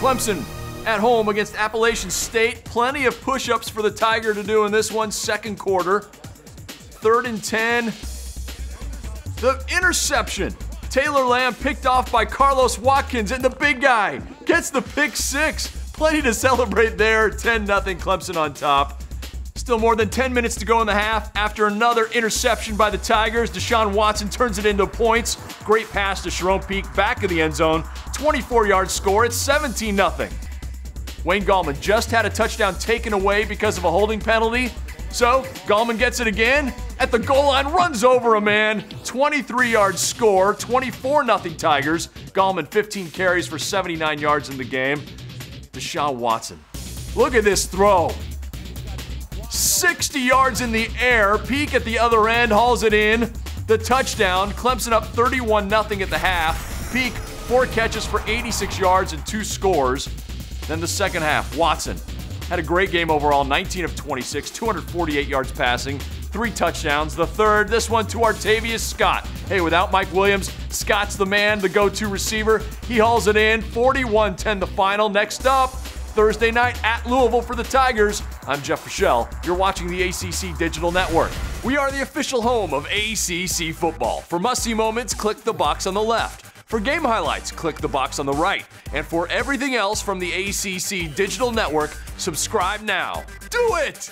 Clemson at home against Appalachian State. Plenty of push ups for the Tiger to do in this one, second quarter. Third and 10. The interception. Taylor Lamb picked off by Carlos Watkins, and the big guy gets the pick six. Plenty to celebrate there. 10 0 Clemson on top. Still more than 10 minutes to go in the half. After another interception by the Tigers, Deshaun Watson turns it into points. Great pass to Charone Peake, back of the end zone. 24 yard score. It's 17 0. Wayne Gallman just had a touchdown taken away because of a holding penalty. So Gallman gets it again at the goal line, runs over a man. 23 yard score, 24 0 Tigers. Gallman 15 carries for 79 yards in the game. Deshaun Watson. Look at this throw. 60 yards in the air. Peake at the other end hauls it in. The touchdown. Clemson up 31 0 at the half. Peake, four catches for 86 yards and two scores. Then the second half, Watson had a great game overall 19 of 26, 248 yards passing, three touchdowns. The third, this one to Artavis Scott. Hey, without Mike Williams, Scott's the man, the go to receiver. He hauls it in, 41 10 the final. Next up, Thursday night at Louisville for the Tigers. I'm Jeff Fischel. You're watching the ACC Digital Network. We are the official home of ACC football. For must see moments, click the box on the left. For game highlights, click the box on the right. And for everything else from the ACC Digital Network, subscribe now. Do it!